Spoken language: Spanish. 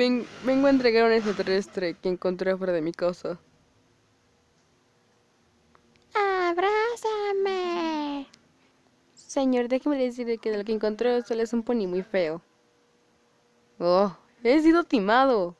Ven- vengo a entregar un extraterrestre que encontré afuera de mi casa. ¡Abrázame! Señor, déjeme decirle que lo que encontré solo es un pony muy feo. Oh, he sido timado.